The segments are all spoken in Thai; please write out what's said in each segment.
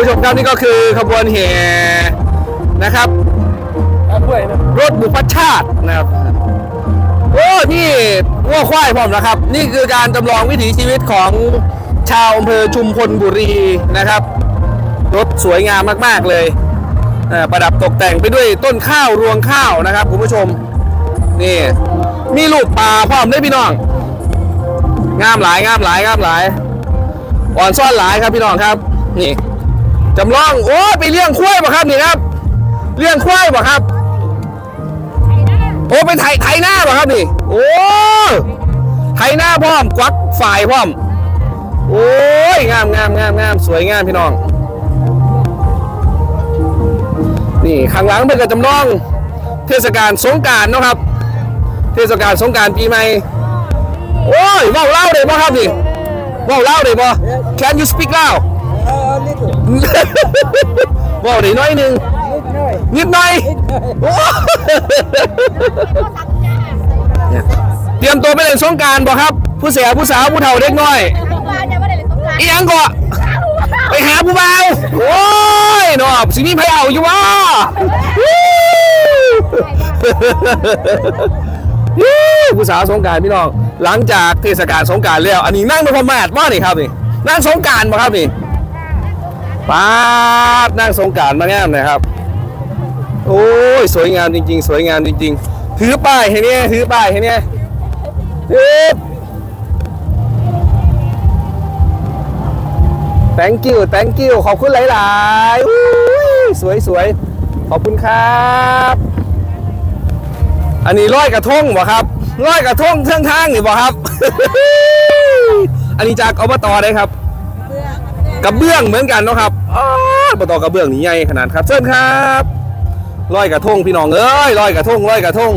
ผู้ชมครับนี่ก็คือขบวนแห่นะครับรถบุพชาตินะครับโอ้นี่วัวควายพร้อมนะครับ นี่คือการจำลองวิถีชีวิตของชาวอำเภอชุมพลบุรีนะครับ รถสวยงามมากๆเลยประดับตกแต่งไปด้วยต้นข้าวรวงข้าวนะครับคุณผู้ชมนี่มีลูกปลาพร้อมได้พี่น้องงามหลายงามหลายงามหลายอ่อนซ่อนหลายครับพี่น้องครับ นี่ จำลองโอ้ไปเลี้ยงควายป่ะครับนี่ครับเลี้ยงควายป่ะครับโอ้เป็นไถไถหน้าป่ะครับนี่ โอ้ไถหน้าพร้อมควักฝ่ายพร้อม โอ้ยงามงามงามงามสวยงามพี่น้อง นี่ข้างหลังเป็นกระจำลอง เทศกาลสงการนะครับ เทศกาลสงการปีใหม่โอ้ยว้าเล่าเลยป่ะครับนี่ว้าเล่าเลยป่ะ Can you speak เล่าเอ อนิดหน่อยเว้าได้น้อยหนึงนิดหน่อยนิดหน่อยโอ้เนี่ยเตรียมตัวไปเล่นสงกรารบ่ครับ ผู้เสียผู้สาวผู้เฒ่าเด็กน้อยอีหยังก่อไปหาผู้บ่าวโอ้ยเนาะสิมีไผเอาอยู่วะฮู้ผู้สาวสงกรารพี่น้องหลังจากเทศกาลสงกรารแล้ว อันนี้นั่งนพมาศบ่นี่ครับนี่นั่งสงกรารบ่ครับนี่ ป๊าดนั่งสงการมางามหนะครับ โอ้ยสวยงามจริง ๆ สวยงามจริง ๆ ถือป้ายให้เนี่ยถือป้ายให้เนี่ยฮึบ thank you thank you ขอบคุณหลายๆสวยสวยขอบคุณครับ อันนี้ร้อยกระทงบ่ครับร้อยกระทงเครื่องทางนี่บ่ครับ อันนี้จากอบตได้ครับ กระเบื้องเหมือนกันเนาะครับอ๋ออบตกระเบื้องนี่ใหญ่ขนาดครับเชิญครับร้อยกระทงพี่น้องเอ้ยร้อยกระทงร้อยกระทง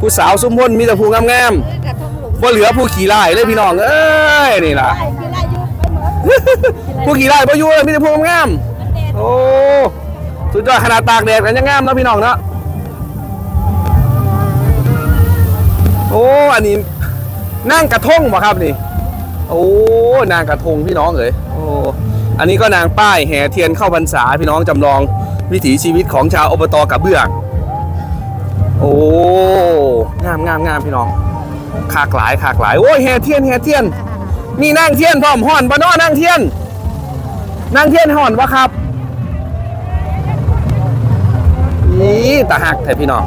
ผู้สาวซุ้มพ้นมีแต่ผู้งามๆว่าเหลือผู้ขี่ไล่เลยพี่น้องเอ้ยนี่ล่ะผู้ขี่ไล่พายุเลยมีแต่พวกงามๆโอ้สุดยอดขนาดตากแดดกันยังงามเนาะพี่น้องเนาะโอ้อันนี้นั่งกระทงบ่ครับนี่ โอ้นางกระทงพี่น้องเอ๋ยโอ้อันนี้ก็นางป้ายแห่เทียนเข้าพรรษาพี่น้องจำลองวิถีชีวิตของชาวอบตกับเบื้อง โอ้งามงามงามพี่น้องขากหลายขากหลายโอ้ยแห่เทียนแห่เทียนมีนั่งเทียนพร้อมห่อนบ่เนอนั่งเทียนนั่งเทียนห่อนวะครับนี่ตาหักแท้พี่น้อง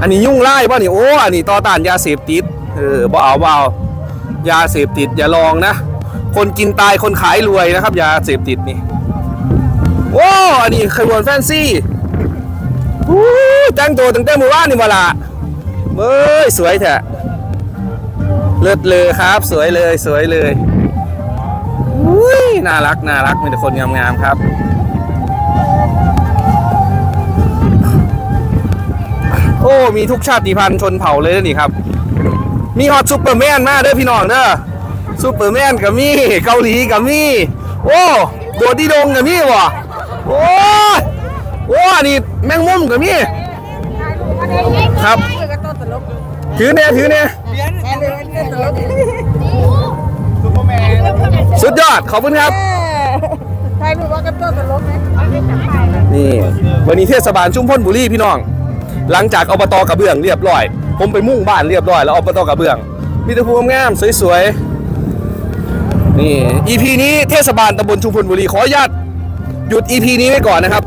อันนี้ยุ่งไล่ป่ะนี่โอ้อันนี้ต่อต้านยาเสพติดเออบ่เอาบ่เอายาเสพติดอย่าลองนะ คนกินตายคนขายรวยนะครับยาเสพติดนี่โอ้อันนี้ขบวนแฟนซีอู้แต่งตัวตั้งแต่เมื่อวานนี่มาละเบ้ยสวยแท้เลิศเลยครับ สวยเลยสวยเลยอุ้ยน่ารักน่ารักมีแต่คนงามๆครับโอ้ มีทุกชาติพันธุ์ชนเผ่าเลยนะนี่ครับ มีฮอตซูเปอร์แมนมาเด้อพี่น้องเด้อ ซูเปอร์แมนกับมีเกาหลีกับมีโอ้โดดีดงกับมีวะโอ้โอ้อันนี้แมงมุมกับมีครับถือเนี่ยถือเนี่ยสุดยอดขอบคุณครับใครรู้ว่ากันตัวตลกไหมนี่วันนี้เทศบาลชุมพลบุรีพี่น้อง หลังจากอบตกระเบื้องเรียบร้อย ผมไปมุ่งบ้านเรียบร้อยแล้วอบตกระเบื้องมีแต่ภูมิงามสวยๆ นี่ EP นี้เทศบาลตำบลชุมพลบุรีขออนุญาตหยุด EP นี้ไว้ก่อนนะครับ